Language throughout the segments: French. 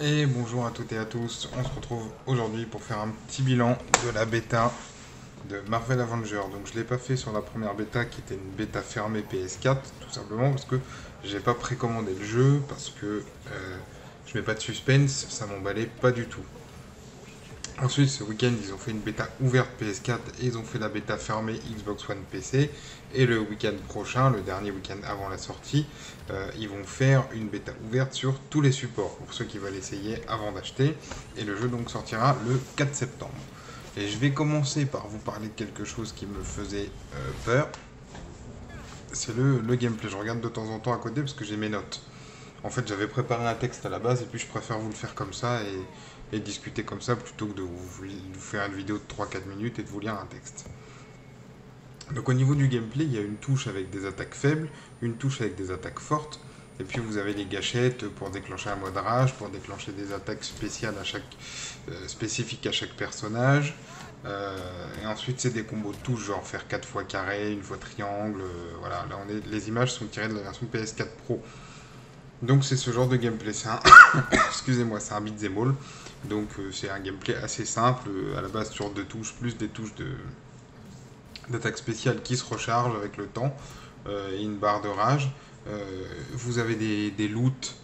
Et bonjour à toutes et à tous, on se retrouve aujourd'hui pour faire un petit bilan de la bêta de Marvel Avenger. Donc je l'ai pas fait sur la première bêta qui était une bêta fermée PS4, tout simplement parce que j'ai pas précommandé le jeu, parce que euh, je mets pas de suspense, ça m'emballait pas du tout. Ensuite, ce week-end, ils ont fait une bêta ouverte PS4 et ils ont fait la bêta fermée Xbox One PC. Et le week-end prochain, le dernier week-end avant la sortie, euh, ils vont faire une bêta ouverte sur tous les supports pour ceux qui veulent essayer avant d'acheter. Et le jeu donc sortira le 4 septembre. Et je vais commencer par vous parler de quelque chose qui me faisait euh, peur. C'est le, le gameplay. Je regarde de temps en temps à côté parce que j'ai mes notes. En fait, j'avais préparé un texte à la base et puis je préfère vous le faire comme ça et et discuter comme ça plutôt que de vous, faire une vidéo de 3-4 minutes et de vous lire un texte. Donc au niveau du gameplay, il y a une touche avec des attaques faibles, une touche avec des attaques fortes, et puis vous avez les gâchettes pour déclencher un mode rage, pour déclencher des attaques spéciales à chaque, euh, spécifiques à chaque personnage. Euh, et ensuite c'est des combos de touches, genre faire 4 fois carré, une fois triangle. Euh, voilà, là on est, les images sont tirées de la version PS4 Pro. Donc c'est ce genre de gameplay. Un, excusez-moi, c'est un beat'em all. Donc euh, c'est un gameplay assez simple, euh, à la base sur deux touches, plus des touches de d'attaque spéciale qui se rechargent avec le temps, euh, et une barre de rage. vous avez des, des loots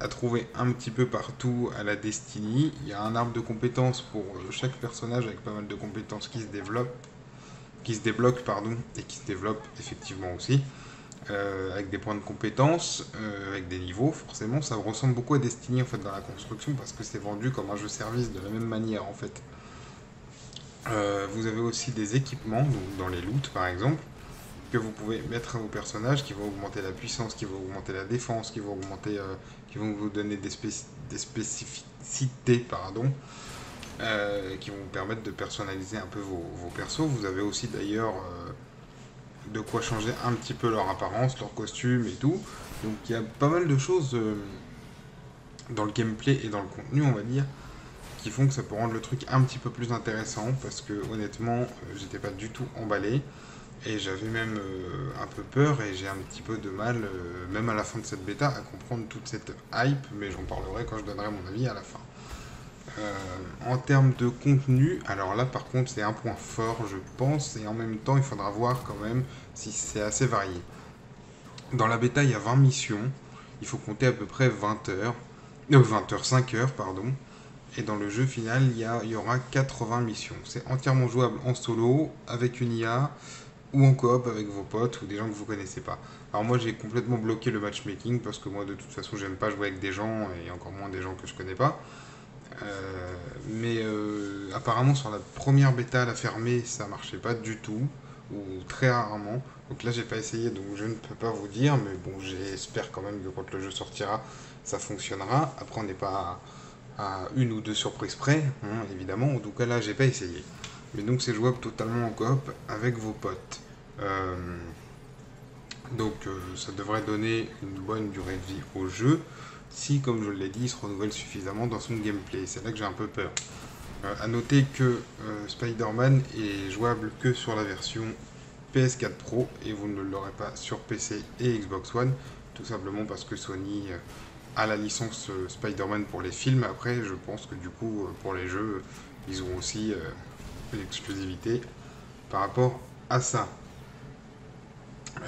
à trouver un petit peu partout à la Destiny. Il y a un arbre de compétences pour chaque personnage avec pas mal de compétences qui se développent, qui se débloquent pardon, et qui se développent effectivement aussi. Euh, avec des points de compétence, euh, avec des niveaux, forcément, ça ressemble beaucoup à Destiny en fait dans la construction parce que c'est vendu comme un jeu service de la même manière en fait. Euh, vous avez aussi des équipements, dans les loots par exemple, que vous pouvez mettre à vos personnages qui vont augmenter la puissance, qui vont augmenter la défense, qui vont augmenter, qui vont vous donner des, spécificités, pardon, qui vont vous permettre de personnaliser un peu vos persos. Vous avez aussi d'ailleurs de quoi changer un petit peu leur apparence, leur costume et tout. Donc il y a pas mal de choses euh, dans le gameplay et dans le contenu, on va dire, qui font que ça peut rendre le truc un petit peu plus intéressant parce que honnêtement, euh, j'étais pas du tout emballé et j'avais même euh, un peu peur et j'ai un petit peu de mal, même à la fin de cette bêta, à comprendre toute cette hype, mais j'en parlerai quand je donnerai mon avis à la fin. Euh, en termes de contenu, alors là par contre c'est un point fort je pense, et en même temps il faudra voir quand même si c'est assez varié. Dans la bêta il y a 20 missions, il faut compter à peu près 20 heures, euh, 20 heures, 5 heures pardon, et dans le jeu final il y, il y aura 80 missions. C'est entièrement jouable en solo, avec une IA, ou en coop avec vos potes ou des gens que vous connaissez pas. Alors moi j'ai complètement bloqué le matchmaking parce que moi de toute façon j'aime pas jouer avec des gens et encore moins des gens que je connais pas. Euh, mais euh, apparemment sur la première bêta, la fermée, ça marchait pas du tout, ou très rarement. Donc là j'ai pas essayé, donc je ne peux pas vous dire, mais bon j'espère quand même que quand le jeu sortira, ça fonctionnera. Après on n'est pas à, une ou deux surprises près, hein, évidemment. En tout cas là j'ai pas essayé. Mais donc c'est jouable totalement en coop avec vos potes. Euh, donc ça devrait donner une bonne durée de vie au jeu si, comme je l'ai dit, il se renouvelle suffisamment dans son gameplay. C'est là que j'ai un peu peur. Euh, a noter que euh, Spider-Man est jouable que sur la version PS4 Pro et vous ne l'aurez pas sur PC et Xbox One, tout simplement parce que Sony euh, a la licence euh, Spider-Man pour les films. Après, je pense que du coup, pour les jeux, ils ont aussi une exclusivité par rapport à ça.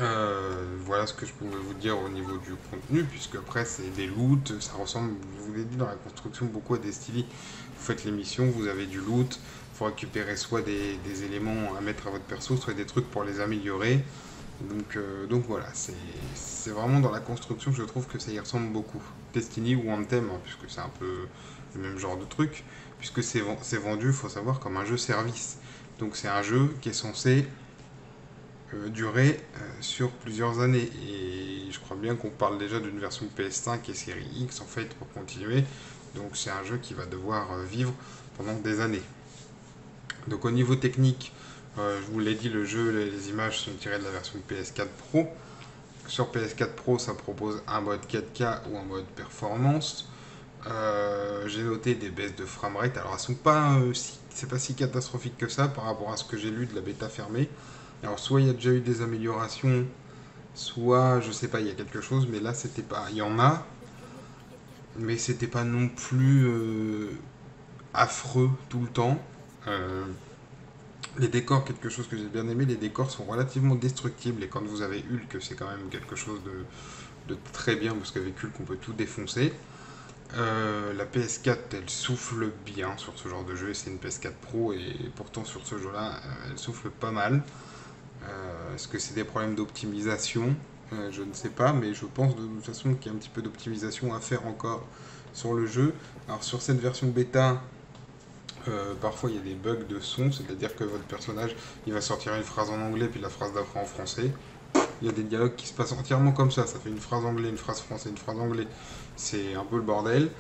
Euh, voilà ce que je pouvais vous dire au niveau du contenu, puisque après c'est des loots, ça ressemble, vous l'ai dit dans la construction, beaucoup à des styles. Vous faites l'émission, vous avez du loot, il faut récupérer soit des, éléments à mettre à votre perso, soit des trucs pour les améliorer. Donc, euh, voilà, c'est vraiment dans la construction que je trouve que ça y ressemble beaucoup. Destiny ou Anthem, hein, puisque c'est un peu le même genre de truc, puisque c'est vendu, faut savoir, comme un jeu service. Donc c'est un jeu qui est censé durer euh, sur plusieurs années. Et je crois bien qu'on parle déjà d'une version PS5 et série X en fait pour continuer. Donc c'est un jeu qui va devoir euh, vivre pendant des années. Donc au niveau technique, je vous l'ai dit, le jeu, les images sont tirées de la version PS4 Pro. Sur PS4 Pro, ça propose un mode 4K ou un mode performance. J'ai noté des baisses de framerate. Alors elles sont pas si c'est pas si catastrophique que ça par rapport à ce que j'ai lu de la bêta fermée. Alors soit il y a déjà eu des améliorations, soit je sais pas, il y a quelque chose, mais là c'était pas. Il y en a, mais c'était pas non plus euh, affreux tout le temps. Euh, les décors, quelque chose que j'ai bien aimé, les décors sont relativement destructibles et quand vous avez Hulk, c'est quand même quelque chose de, très bien parce qu'avec Hulk on peut tout défoncer. Euh, la PS4 elle souffle bien sur ce genre de jeu, c'est une PS4 Pro et pourtant sur ce jeu là elle souffle pas mal. Est-ce que c'est des problèmes d'optimisation Je ne sais pas, mais je pense de toute façon qu'il y a un petit peu d'optimisation à faire encore sur le jeu. Alors sur cette version bêta, euh, parfois il y a des bugs de son, c'est-à-dire que votre personnage il va sortir une phrase en anglais puis la phrase d'après en français. Il y a des dialogues qui se passent entièrement comme ça, ça fait une phrase anglais, une phrase français, une phrase anglais. C'est un peu le bordel.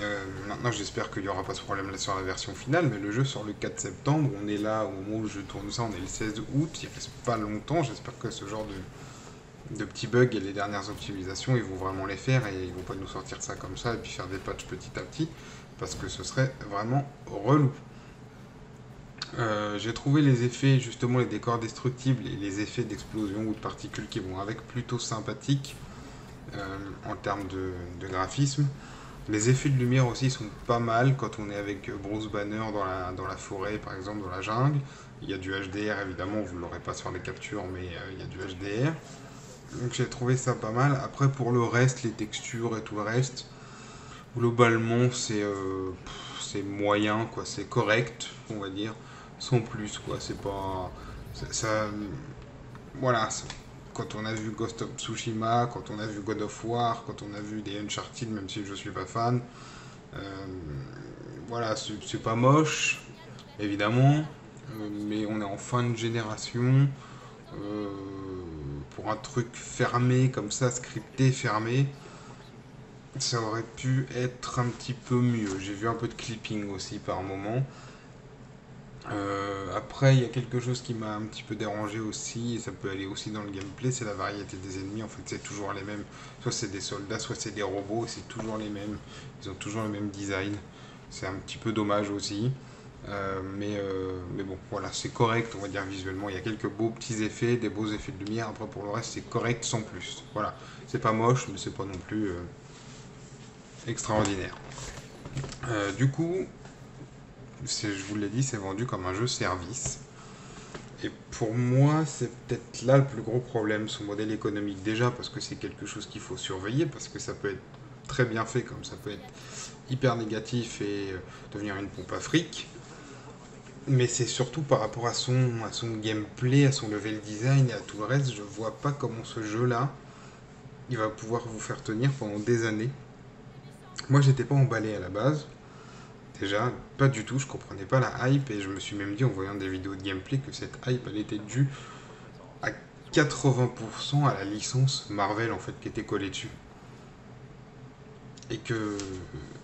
Euh, maintenant j'espère qu'il n'y aura pas ce problème là sur la version finale, mais le jeu sort le 4 septembre, on est là au moment où je tourne ça, on est le 16 août, il reste pas longtemps, j'espère que ce genre de, de petits bugs et les dernières optimisations, ils vont vraiment les faire et ils vont pas nous sortir ça comme ça et puis faire des patchs petit à petit parce que ce serait vraiment relou. Euh, j'ai trouvé les effets, justement les décors destructibles et les effets d'explosion ou de particules qui vont avec plutôt sympathiques euh, en termes de, graphisme. Les effets de lumière aussi sont pas mal quand on est avec Bruce Banner dans la, forêt, par exemple, dans la jungle. Il y a du HDR, évidemment, vous ne l'aurez pas sur les captures, mais euh, il y a du HDR. Donc j'ai trouvé ça pas mal. Après, pour le reste, les textures et tout le reste, globalement c'est euh, moyen quoi c'est correct on va dire sans plus quoi c'est pas ça voilà quand on a vu Ghost of Tsushima quand on a vu God of War quand on a vu des Uncharted même si je suis pas fan euh, voilà c'est pas moche évidemment euh, mais on est en fin de génération pour un truc fermé comme ça scripté fermé ça aurait pu être un petit peu mieux. J'ai vu un peu de clipping aussi par moment. Euh, après, il y a quelque chose qui m'a un petit peu dérangé aussi, et ça peut aller aussi dans le gameplay, c'est la variété des ennemis. En fait, c'est toujours les mêmes. Soit c'est des soldats, soit c'est des robots, c'est toujours les mêmes. Ils ont toujours le même design. C'est un petit peu dommage aussi. Euh, mais, euh, mais bon, voilà, c'est correct, on va dire visuellement. Il y a quelques beaux petits effets, des beaux effets de lumière. Après, pour le reste, c'est correct sans plus. Voilà, c'est pas moche, mais c'est pas non plus extraordinaire. Du coup, je vous l'ai dit, c'est vendu comme un jeu service. Et pour moi, c'est peut-être là le plus gros problème, son modèle économique. Déjà, parce que c'est quelque chose qu'il faut surveiller, parce que ça peut être très bien fait, comme ça peut être hyper négatif et euh, devenir une pompe à fric. Mais c'est surtout par rapport à son, gameplay, à son level design et à tout le reste, je vois pas comment ce jeu-là, il va pouvoir vous faire tenir pendant des années. Moi, j'étais pas emballé à la base. Déjà, pas du tout, je comprenais pas la hype et je me suis même dit en voyant des vidéos de gameplay que cette hype elle était due à 80% à la licence Marvel en fait qui était collée dessus. Et que,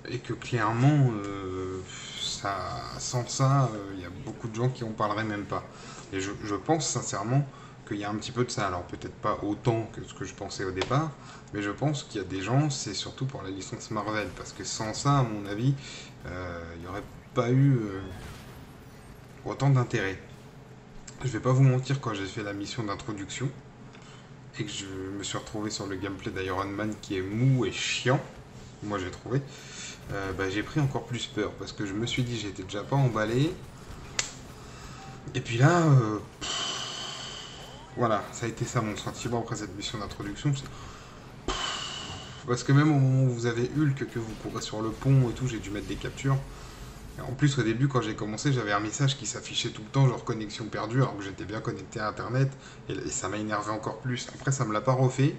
et que clairement, euh, ça, sans ça, euh, il y a beaucoup de gens qui en parleraient même pas. Et je pense sincèrement qu'il y a un petit peu de ça. Alors peut-être pas autant que ce que je pensais au départ, mais je pense qu'il y a des gens, c'est surtout pour la licence Marvel, parce que sans ça, à mon avis, euh, il n'y aurait pas eu euh, autant d'intérêt. Je vais pas vous mentir, quand j'ai fait la mission d'introduction, et que je me suis retrouvé sur le gameplay d'Iron Man qui est mou et chiant, moi j'ai trouvé, euh, bah, j'ai pris encore plus peur, parce que je me suis dit, j'étais déjà pas emballé, et puis là, voilà, ça a été ça mon sentiment après cette mission d'introduction. Parce que même au moment où vous avez Hulk, que vous courez sur le pont et tout, j'ai dû mettre des captures. en plus, au début, quand j'ai commencé, j'avais un message qui s'affichait tout le temps, genre connexion perdue, alors que j'étais bien connecté à Internet. Et, ça m'a énervé encore plus. Après, ça me l'a pas refait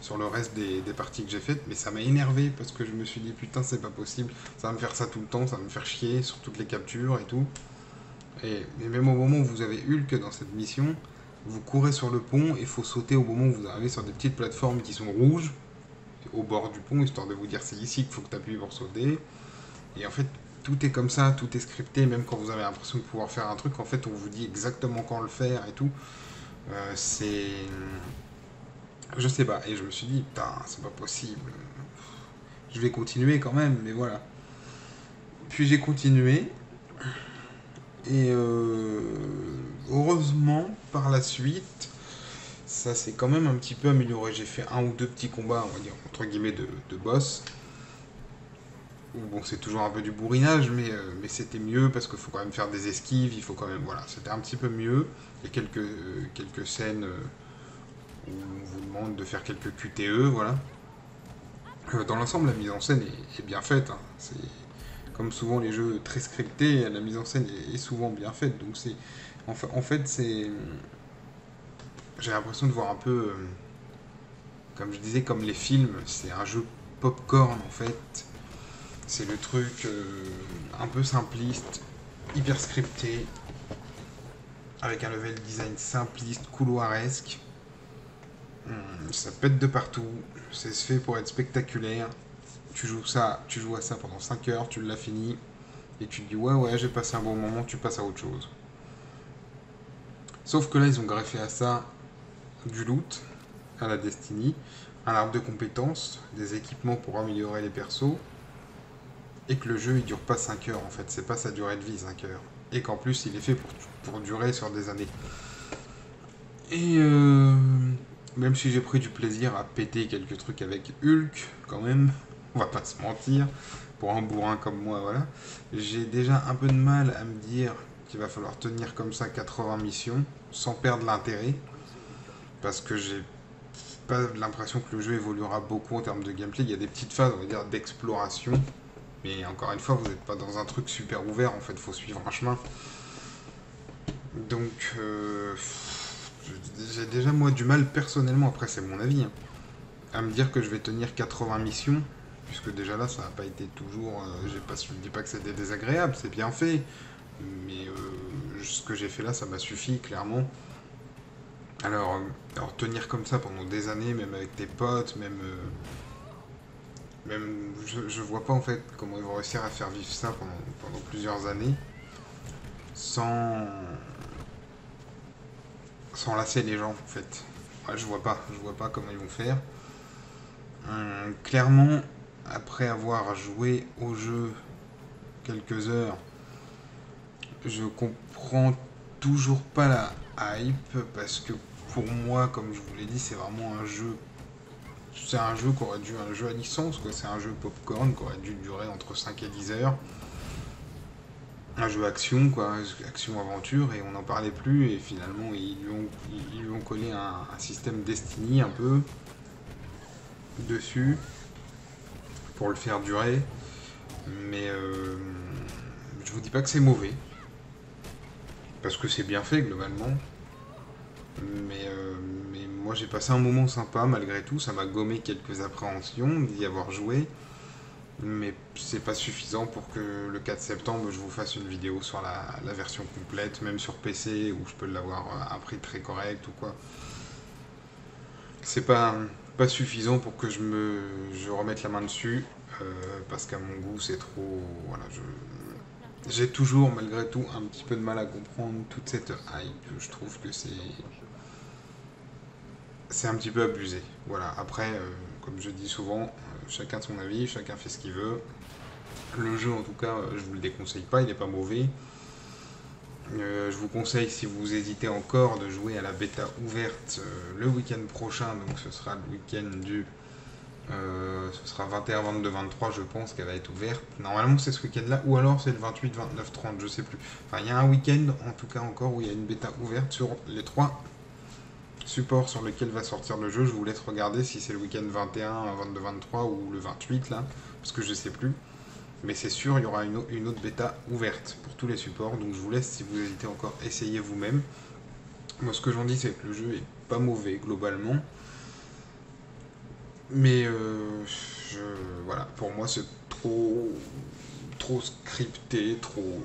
sur le reste des, parties que j'ai faites, mais ça m'a énervé parce que je me suis dit putain, c'est pas possible, ça va me faire ça tout le temps, ça va me faire chier sur toutes les captures et tout. Et, et même au moment où vous avez Hulk dans cette mission, vous courez sur le pont, il faut sauter au moment où vous arrivez sur des petites plateformes qui sont rouges, au bord du pont, histoire de vous dire c'est ici qu'il faut que tu appuies pour sauter. Et en fait, tout est comme ça, tout est scripté, même quand vous avez l'impression de pouvoir faire un truc, en fait, on vous dit exactement quand le faire et tout. Euh, c'est. Je sais pas, et je me suis dit, putain, c'est pas possible. Je vais continuer quand même, mais voilà. Puis j'ai continué. Et euh, heureusement, par la suite, ça s'est quand même un petit peu amélioré. J'ai fait un ou deux petits combats, on va dire, entre guillemets, de, boss. Bon, c'est toujours un peu du bourrinage, mais, euh, mais c'était mieux parce qu'il faut quand même faire des esquives, il faut quand même. Voilà, c'était un petit peu mieux. Il y a quelques, euh, quelques scènes euh, où on vous demande de faire quelques QTE, voilà. Dans l'ensemble, la mise en scène est, est bien faite. hein. C'est comme souvent les jeux très scriptés, la mise en scène est, est souvent bien faite. Donc c'est, en, fa- en fait, c'est, j'ai l'impression de voir un peu, euh, comme je disais, comme les films. C'est un jeu popcorn en fait. C'est le truc euh, un peu simpliste, hyper scripté, avec un level design simpliste, couloiresque. Hum, ça pète de partout, c'est fait pour être spectaculaire. Tu joues ça, tu joues à ça pendant 5 heures, tu l'as fini, et tu te dis ouais ouais j'ai passé un bon moment, tu passes à autre chose. Sauf que là ils ont greffé à ça du loot, à la Destiny, un arbre de compétences, des équipements pour améliorer les persos, et que le jeu il dure pas 5 heures en fait, c'est pas sa durée de vie 5 heures. Et qu'en plus il est fait pour, pour durer sur des années. Et euh, même si j'ai pris du plaisir à péter quelques trucs avec Hulk, quand même, on va pas se mentir, pour un bourrin comme moi, voilà, j'ai déjà un peu de mal à me dire qu'il va falloir tenir comme ça 80 missions sans perdre l'intérêt, parce que j'ai pas l'impression que le jeu évoluera beaucoup en termes de gameplay. Il y a des petites phases, on va dire, d'exploration, mais encore une fois, vous n'êtes pas dans un truc super ouvert, en fait, faut suivre un chemin. Donc, euh, j'ai déjà moi du mal personnellement, après c'est mon avis, hein, à me dire que je vais tenir 80 missions, puisque déjà là ça n'a pas été toujours, euh, pas, je ne dis pas que c'était désagréable, c'est bien fait, mais euh, ce que j'ai fait là ça m'a suffi clairement. Alors, euh, alors tenir comme ça pendant des années, même avec tes potes, même, euh, même je, je vois pas en fait comment ils vont réussir à faire vivre ça pendant, plusieurs années, sans sans lasser les gens en fait. Je vois pas, je vois pas comment ils vont faire. Hum, clairement, après avoir joué au jeu quelques heures, je comprends toujours pas la hype parce que pour moi, comme je vous l'ai dit, c'est vraiment un jeu. C'est un jeu qui aurait dû un jeu à licence, quoi. C'est un jeu popcorn qui aurait dû durer entre 5 et 10 heures un jeu action, quoi, action-aventure, et on n'en parlait plus, et finalement ils lui ont, ils lui ont collé un, système Destiny un peu dessus pour le faire durer. Mais euh, je vous dis pas que c'est mauvais, parce que c'est bien fait globalement. Mais, euh, mais moi j'ai passé un moment sympa malgré tout, ça m'a gommé quelques appréhensions d'y avoir joué. Mais c'est pas suffisant pour que le 4 septembre je vous fasse une vidéo sur la, version complète, même sur PC où je peux l'avoir à un prix très correct ou quoi. C'est pas, pas suffisant pour que je me je remette la main dessus euh, parce qu'à mon goût c'est trop. Voilà, je. J'ai toujours malgré tout un petit peu de mal à comprendre toute cette hype. Je trouve que c'est. C'est un petit peu abusé. Voilà, après, euh, comme je dis souvent, euh, chacun son avis, chacun fait ce qu'il veut. Le jeu, en tout cas, euh, je vous le déconseille pas, il n'est pas mauvais. Euh, je vous conseille, si vous hésitez encore, de jouer à la bêta ouverte euh, le week-end prochain. Donc, ce sera le week-end du. Euh, ce sera 21, 22, 23, je pense, qu'elle va être ouverte. Normalement, c'est ce week-end-là, ou alors c'est le 28, 29, 30, je sais plus. Enfin, il y a un week-end, en tout cas, encore, où il y a une bêta ouverte sur les trois supports sur lesquels va sortir le jeu. Je vous laisse regarder si c'est le week-end 21, 22, 23 ou le 28, là, parce que je sais plus. Mais c'est sûr, il y aura une, une autre bêta ouverte pour tous les supports. Donc je vous laisse, si vous hésitez encore, essayer vous-même. Moi, ce que j'en dis, c'est que le jeu est pas mauvais globalement. Mais euh, je, voilà, pour moi, c'est trop, trop scripté, trop,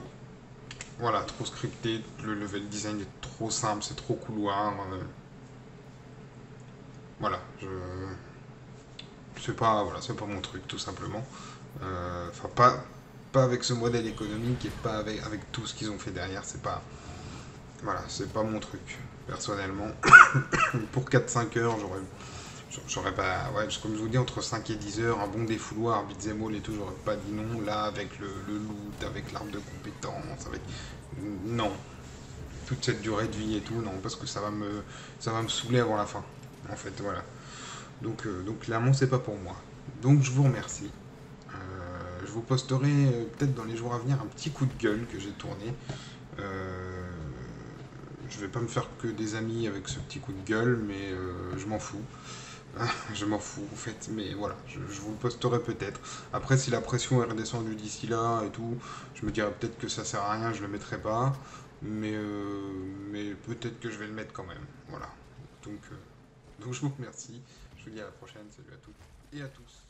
voilà, trop scripté. Le level design est trop simple, c'est trop couloir. euh. voilà, je, c'est pas, voilà, c'est pas mon truc, tout simplement. Euh, Enfin, pas, pas avec ce modèle économique et pas avec, avec tout ce qu'ils ont fait derrière. C'est pas, voilà, c'est pas mon truc, personnellement. Pour 4-5 heures, j'aurais, j'aurais pas, ouais, comme je vous dis, entre 5 et 10 heures, un bon défouloir, beat'em all et tout, j'aurais pas dit non. Là, avec le, loot, avec l'arme de compétence, avec non. Toute cette durée de vie et tout, non, parce que ça va me, ça va me saouler avant la fin. En fait, voilà. Donc, euh, donc clairement, c'est pas pour moi. Donc, je vous remercie. Euh, je vous posterai euh, peut-être dans les jours à venir un petit coup de gueule que j'ai tourné. Euh, je vais pas me faire que des amis avec ce petit coup de gueule, mais je m'en fous. je m'en fous en fait, mais voilà, je, vous le posterai peut-être. Après, si la pression est redescendue d'ici là et tout, je me dirais peut-être que ça sert à rien, je le mettrai pas, mais, euh, peut-être que je vais le mettre quand même. Voilà. Donc, euh, donc je vous remercie. Je vous dis à la prochaine. Salut à toutes et à tous.